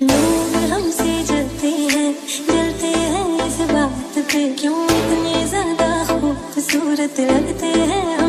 लोग हमसे जलते हैं जलते हैं इस बात पे। क्यों इतने ज़्यादा खूबसूरत लगते हैं?